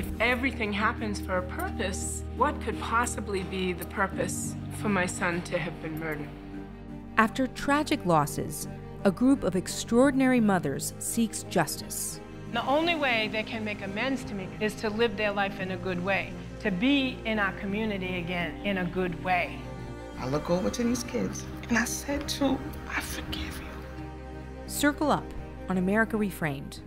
If everything happens for a purpose, what could possibly be the purpose for my son to have been murdered? After tragic losses, a group of extraordinary mothers seeks justice. The only way they can make amends to me is to live their life in a good way, to be in our community again in a good way. I look over to these kids and I said to, I forgive you. Circle Up on America Reframed.